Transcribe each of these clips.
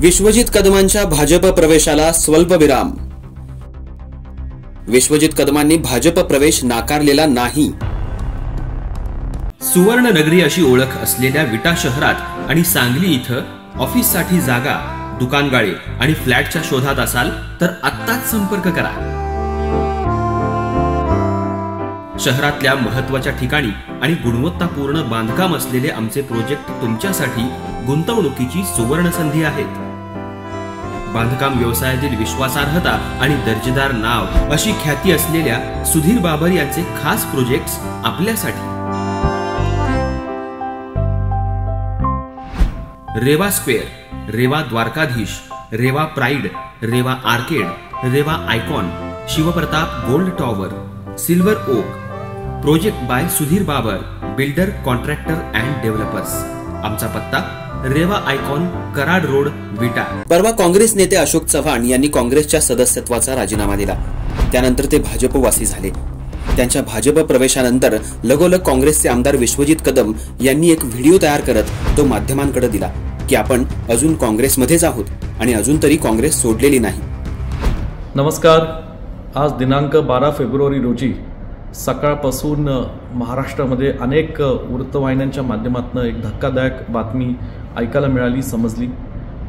विश्वजित कदमांच्या भाजप प्रवेशाला स्वल्पविराम विश्वजित कदमांनी भाजप प्रवेश नाकारलेला नाही. सुवर्ण नगरी अशी ओळख असलेल्या विटा शहरात आणि सांगली इथं ऑफिससाठी जागा दुकानगाळे आणि फ्लॅटच्या शोधात असाल तर आत्ताच संपर्क करा. शहरातल्या महत्त्वाच्या ठिकाणी आणि गुणवत्तापूर्ण बांधकाम असलेले आमचे प्रोजेक्ट तुमच्यासाठी गुंतवणुकीची सुवर्ण संधी आहेत. बांधकाम व्यवसायातील विश्वासार्हता आणि दर्जेदार नाव अशी ख्याती असलेल्या सुधीर बाबर यांचे खास प्रोजेक्ट्स आपल्यासाठी. Reva square Reva Dwarkadhish Reva pride Reva arcade Reva icon Shivpratap gold tower silver oak project by Sudhir Babar builder contractor and developers. आमचा पत्ता रेवा आयकॉन कराड रोड विटा. परवा काँग्रेस नेते अशोक चव्हाण यांनी काँग्रेसच्या सदस्यत्वाचा राजीनामा दिला. त्यानंतर ते भाजपवासी झाले. त्यांच्या भाजप प्रवेशानंतर लगोलग काँग्रेसचे आमदार विश्वजित कदम यांनी एक व्हिडिओ तयार करत तो माध्यमांकडे दिला की आपण अजून काँग्रेसमध्येच आहोत आणि अजून तरी काँग्रेस सोडलेली नाही. नमस्कार. आज दिनांक बारा फेब्रुवारी रोजी सकाळपासून महाराष्ट्रामध्ये अनेक वृत्तवाहिन्यांच्या माध्यमातून एक धक्कादायक बातमी ऐकायला मिळाली समजली.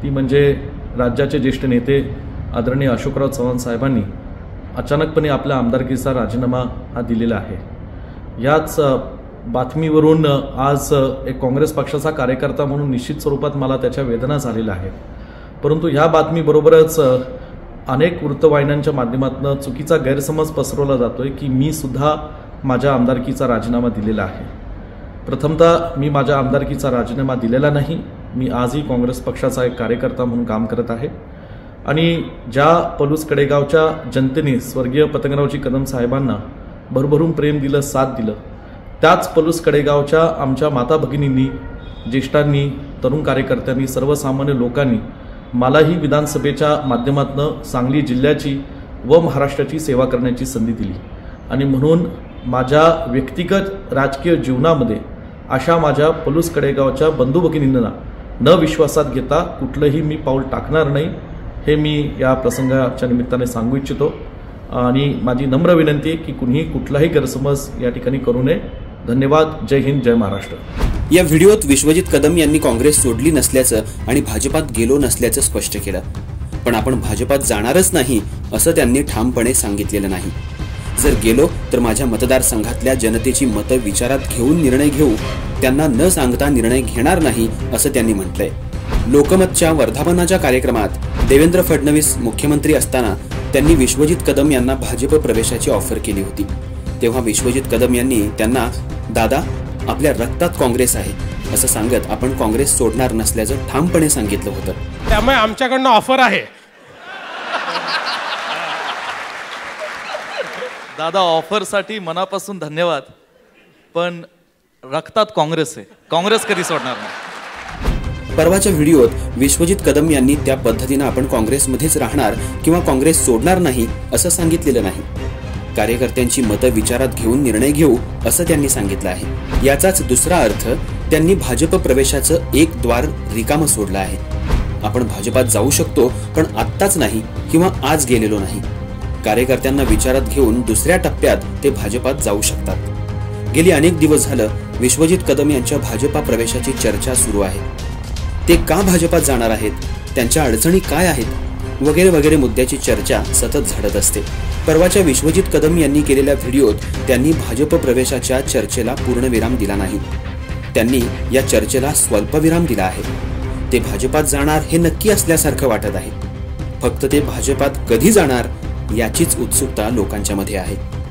ती म्हणजे राज्याचे ज्येष्ठ नेते आदरणीय अशोकराव चव्हाण साहेबांनी अचानकपणे आपल्या आमदारकीचा राजीनामा हा दिलेला आहे. याच बातमीवरून आज एक काँग्रेस पक्षाचा कार्यकर्ता म्हणून निश्चित स्वरूपात मला त्याच्या वेदना झालेल्या आहेत. परंतु ह्या बातमीबरोबरच अनेक वृत्तवाहिन्यांच्या माध्यमातून चुकीचा गैरसमज पसरवला जातोय की मी सुद्धा माझ्या आमदारकीचा राजीनामा दिलेला आहे. प्रथमतः मी माझ्या आमदारकीचा राजीनामा दिलेला नाही. मी आजही काँग्रेस पक्षाचा एक कार्यकर्ता म्हणून काम करत आहे. आणि ज्या पलूस कडेगावच्या जनतेने स्वर्गीय पतंगरावजी कदम साहेबांना भरभरून प्रेम दिलं साथ दिलं त्याच पलूस कडेगावच्या आमच्या माता भगिनींनी ज्येष्ठांनी तरुण कार्यकर्त्यांनी सर्वसामान्य लोकांनी मलाही विधानसभेच्या माध्यमातून सांगली जिल्ह्याची व महाराष्ट्राची सेवा करण्याची संधी दिली. आणि म्हणून माझ्या व्यक्तिगत राजकीय जीवनामध्ये अशा माझ्या पलूस कडेगावच्या बंधू भगिनींना न विश्वासात घेता कुठलंही मी पाऊल टाकणार नाही हे मी या प्रसंगाच्या निमित्ताने सांगू इच्छितो. आणि माझी नम्र विनंती आहे की कुणीही कुठलाही गैरसमज या ठिकाणी करू नये. धन्यवाद. जय हिंद जय महाराष्ट्र. या व्हिडिओत विश्वजित कदम यांनी काँग्रेस सोडली नसल्याचं आणि भाजपात गेलो नसल्याचं स्पष्ट केलं. पण आपण भाजपात जाणारच नाही असं त्यांनी ठामपणे सांगितलेलं नाही. जर गेलो तर माझ्या मतदारसंघातल्या जनतेची मतं विचारात घेऊन निर्णय घेऊ. त्यांना न सांगता निर्णय घेणार नाही असं त्यांनी म्हटलंय. लोकमतच्या वर्धापनाच्या कार्यक्रमात देवेंद्र फडणवीस मुख्यमंत्री असताना त्यांनी विश्वजित कदम यांना भाजप प्रवेशाची ऑफर केली होती. तेव्हा विश्वजित कदम यांनी त्यांना दादा आपल्या रक्तात काँग्रेस आहे असं सांगत आपण काँग्रेस सोडणार नसल्याचं ठामपणे सांगितलं होतं. त्यामुळे आमच्याकडनं ऑफर आहे. दादा ऑफरसाठी मनापासून धन्यवाद. पण रक्तात काँग्रेस आहे. काँग्रेस कधी सोडणार नाही? परवाच्या व्हिडिओत विश्वजित कदम यांनी त्या पद्धतीनं आपण काँग्रेसमध्येच राहणार किंवा काँग्रेस सोडणार नाही असं सांगितलेलं नाही. कार्यकर्त्यांची मतं विचारात घेऊन निर्णय घेऊ असं त्यांनी सांगितलं आहे. याचाच दुसरा अर्थ त्यांनी भाजप प्रवेशाचं एक द्वार रिकामं सोडलं आहे. आपण भाजपात जाऊ शकतो पण आत्ताच नाही किंवा आज गेलेलो नाही. कार्यकर्त्यांना विचारात घेऊन दुसऱ्या टप्प्यात ते भाजपात जाऊ शकतात. गेली अनेक दिवस झालं विश्वजित कदम यांच्या भाजपा प्रवेशाची चर्चा सुरू आहे. ते का भाजपात जाणार आहेत? त्यांच्या अडचणी काय आहेत? वगैरे वगैरे मुद्द्याची चर्चा सतत झडत असते. परवाच्या विश्वजित कदम यांनी केलेल्या व्हिडिओत त्यांनी भाजप प्रवेशाच्या चर्चेला पूर्णविराम दिला नाही. त्यांनी या चर्चेला स्वल्पविराम दिला आहे. ते भाजपात जाणार हे नक्की असल्यासारखं वाटत आहे. फक्त ते भाजपात कधी जाणार याचीच उत्सुकता लोकांच्या मध्ये आहे.